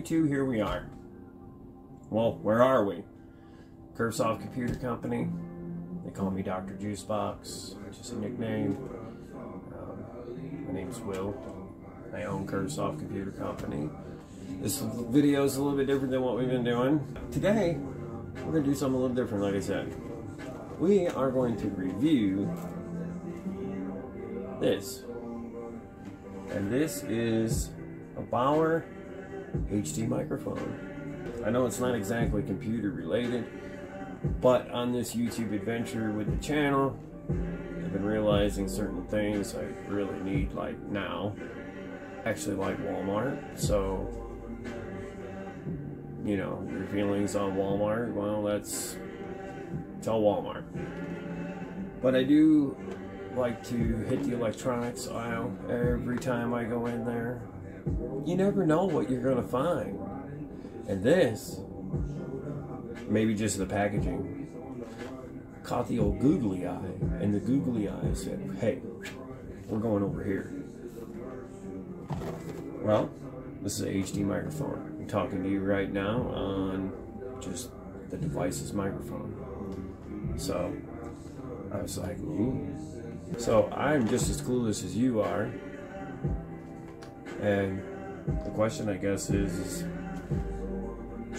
YouTube, here we are. Well, where are we? Curvesoft Computer Company. They call me Dr. Juicebox, just a nickname. Um, my name's Will. I own Curvesoft Computer Company. This video is a little bit different than what we've been doing. Today, we're going to do something a little different, like I said. We are going to review this. And this is a Bower HD microphone. I know it's not exactly computer related, but on this YouTube adventure with the channel, I've been realizing certain things I really need like now. Actually like Walmart, so you know, your feelings on Walmart, well that's tell Walmart. But I do like to hit the electronics aisle every time I go in there. You never know what you're gonna find. And this, maybe just the packaging, caught the old googly eye, and the googly eye said, hey, we're going over here. Well, this is an HD microphone. I'm talking to you right now on just the device's microphone. So, I was like, ooh. So, I'm just as clueless as you are. And the question, I guess, is, is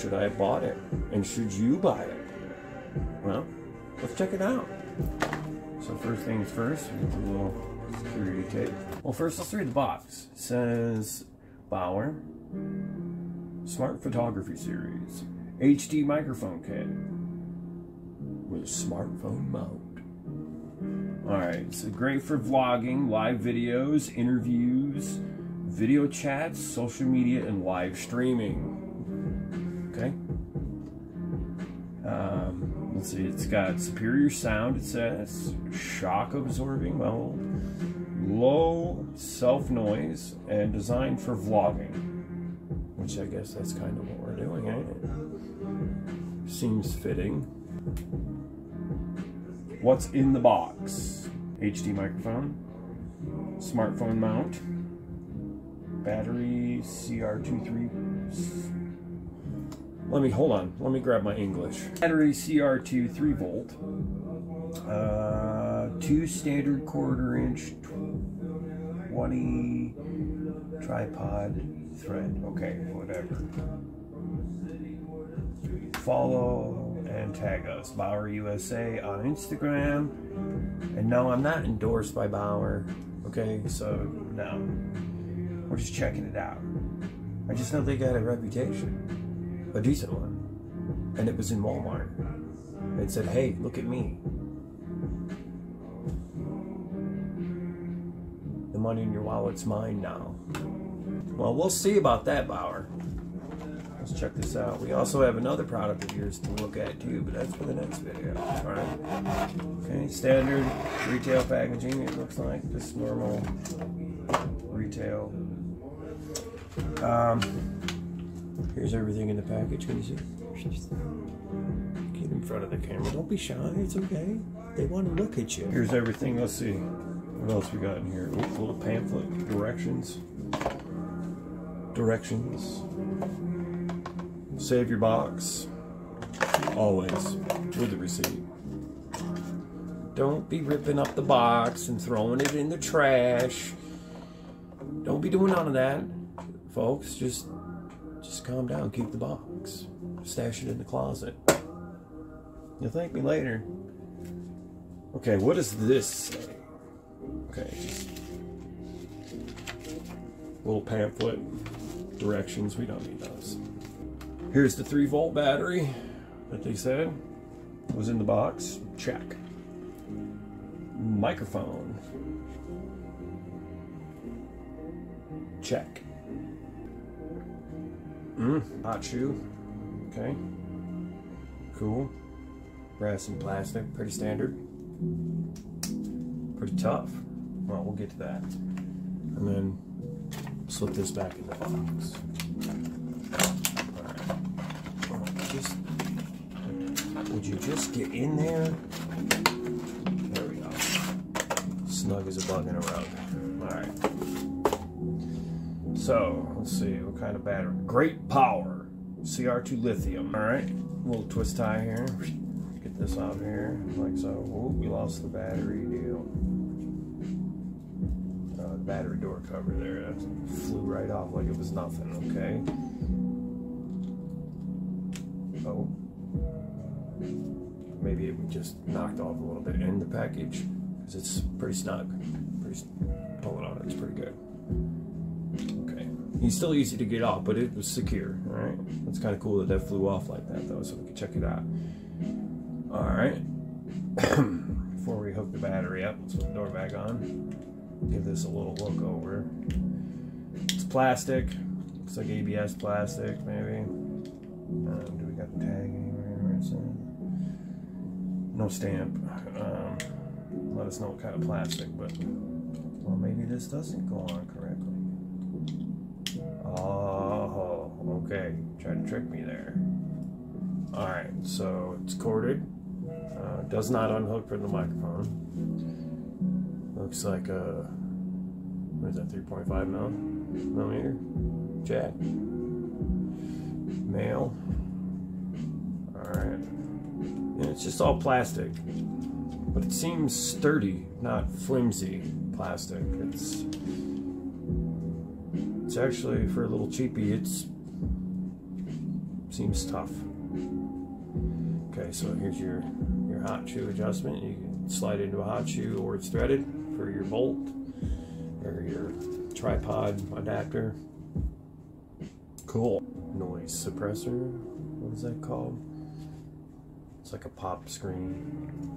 should I have bought it? And should you buy it? Well, let's check it out. So first things first, a little security tape. Well, first let's read the box. It says Bower Smart Photography Series HD microphone kit with smartphone mount. Alright, so great for vlogging, live videos, interviews, video chats, social media, and live streaming. Okay. Um, let's see, it's got superior sound, it says, shock absorbing, well, low self noise, and designed for vlogging. Which I guess that's kind of what we're doing, ain't it? Seems fitting. What's in the box? HD microphone, smartphone mount, battery CR23 let me, hold on. Let me grab my English. Battery CR2 3 volt. Uh, two standard quarter inch 20 tripod thread. Okay, whatever. Follow and tag us. Bower USA on Instagram. And no, I'm not endorsed by Bower. Okay, so no. We're just checking it out. I just know they got a reputation a decent one. And it was in Walmart. It said, hey, look at me. The money in your wallet's mine now. Well, we'll see about that, Bower. Let's check this out. We also have another product of yours to look at too, but that's for the next video. Alright. Okay, standard retail packaging, it looks like. Just normal retail. Um, Here's everything in the package. Can you see? Get in front of the camera. Don't be shy. It's okay. They want to look at you. Here's everything. Let's see. What else we got in here? Ooh, little pamphlet. Directions. Directions. Save your box. Always. With the receipt. Don't be ripping up the box and throwing it in the trash. Don't be doing none of that, folks. Just just calm down, keep the box. Stash it in the closet. You'll thank me later. Okay, what does this say? Okay, just little pamphlet directions. We don't need those. Here's the 3 volt battery that they said was in the box. Check. Microphone. Check. Mm, shoe. Okay. Cool. Brass and plastic, pretty standard. Pretty tough. Well, we'll get to that. And then slip this back in the box. Just, would you just get in there? There we go. Snug as a bug in a rug. Alright. So let's see what kind of battery. Great power. CR2 lithium. All right, little twist tie here. Get this off here, like so. Ooh, we lost the battery deal. Uh, battery door cover there. That flew right off like it was nothing. Okay. Oh. Maybe it just knocked off a little bit in the package because it's pretty snug. Pretty pulling on it. It's pretty good. He's still easy to get off, but it was secure. All right. That's kind of cool that that flew off like that though, so we can check it out. All right. Before we hook the battery up, let's put the door back on. Give this a little look over. It's plastic. Looks like ABS plastic, maybe. Um, do we got the tag anywhere where it's in? No stamp. Um, let us know what kind of plastic, but well, maybe this doesn't go on okay. Tried to trick me there. All right, so it's corded. Uh, does not unhook from the microphone. Looks like a what is that? 3.5 mil millimeter jack. Male. All right. And it's just all plastic, but it seems sturdy, not flimsy plastic. It's it's actually for a little cheapy. It's seems tough. Okay, so here's your your hot shoe adjustment. You can slide it into a hot shoe, or it's threaded for your bolt or your tripod adapter. Cool. Noise suppressor. What is that called? It's like a pop screen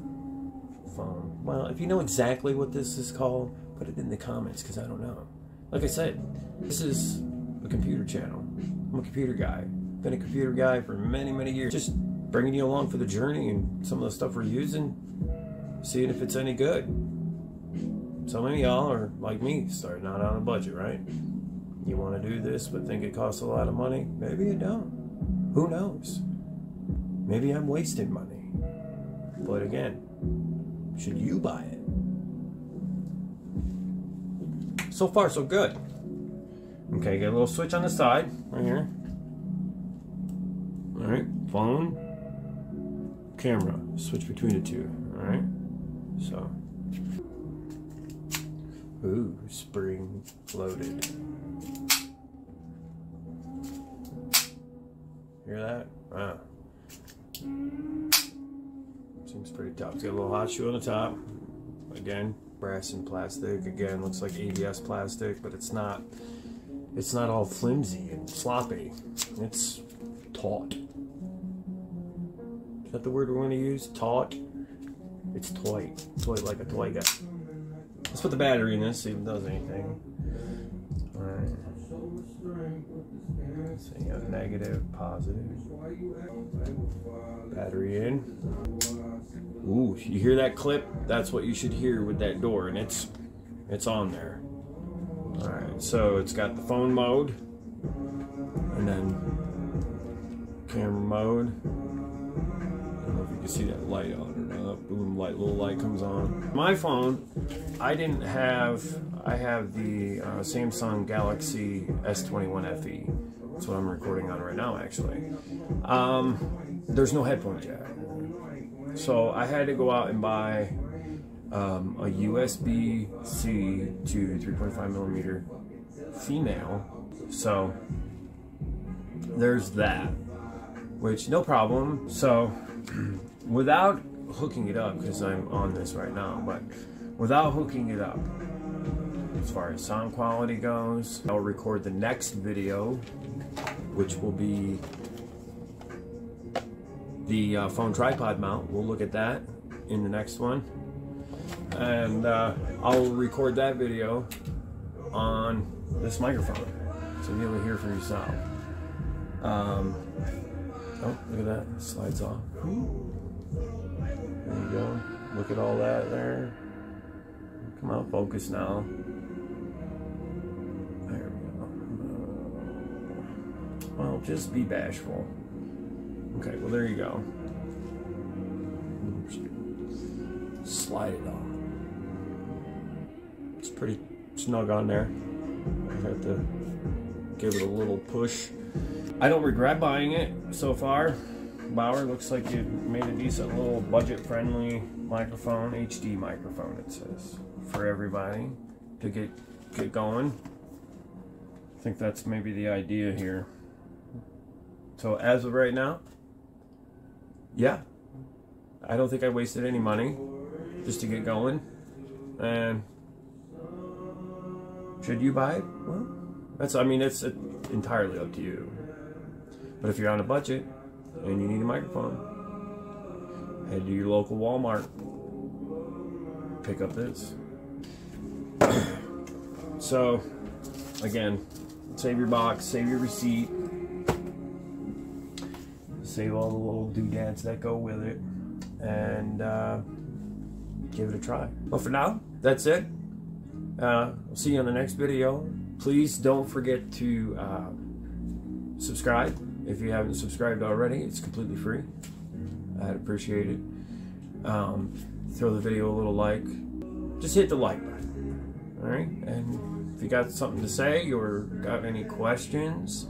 phone. Well, if you know exactly what this is called, put it in the comments because I don't know. Like I said, this is a computer channel. I'm a computer guy. Been a computer guy for many, many years. Just bringing you along for the journey and some of the stuff we're using, seeing if it's any good. So many y'all are like me, starting out on a budget, right? You want to do this, but think it costs a lot of money? Maybe you don't. Who knows? Maybe I'm wasting money. But again, should you buy it? So far, so good. Okay, get a little switch on the side, right here. Phone, camera, switch between the two. All right, so. Ooh, spring loaded. Hear that? Wow. Seems pretty tough. It's got a little hot shoe on the top. Again, brass and plastic. Again, looks like ABS plastic, but it's not. It's not all flimsy and sloppy. It's taut. Is that the word we're going to use? Taut. It's toy. Toy like a toy guy. Let's put the battery in this, see if it does anything. Alright. So you got negative, positive. Battery in. Ooh, you hear that clip? That's what you should hear with that door, and it's it's on there. Alright, so it's got the phone mode, and then camera mode. Can see that light on or not. Boom, light, little light comes on. My phone, I didn't have, I have the uh, Samsung Galaxy S21 FE. That's what I'm recording on right now, actually. Um, there's no headphone jack. So I had to go out and buy um, a USB-C to 3.5 millimeter female. So there's that, which no problem. So without hooking it up, because I'm on this right now, but without hooking it up, as far as sound quality goes, I'll record the next video, which will be the uh, phone tripod mount. We'll look at that in the next one. And uh, I'll record that video on this microphone. So you'll be able hear for yourself. Um, oh, look at that. It slides off. There you go. Look at all that there. Come on, focus now. There we go. Well, just be bashful. Okay, well there you go. Slide it on. It's pretty snug on there. I have to give it a little push. I don't regret buying it so far. Bower looks like you made a decent little budget-friendly microphone, HD microphone it says, for everybody to get get going. I think that's maybe the idea here. So as of right now, yeah, I don't think I wasted any money just to get going. And should you buy it? Well, that's I mean it's entirely up to you. But if you're on a budget and you need a microphone, head to your local Walmart. Pick up this. so, again, save your box, save your receipt, save all the little doodads that go with it, and uh, give it a try. But for now, that's it. Uh, I'll see you on the next video. Please don't forget to uh, subscribe if you haven't subscribed already. It's completely free. I'd appreciate it. Um, throw the video a little like. Just hit the like button. All right? And if you got something to say or got any questions,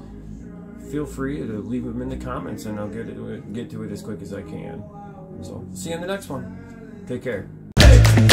feel free to leave them in the comments and I'll get, it, get to it as quick as I can. So, see you in the next one. Take care. Hey!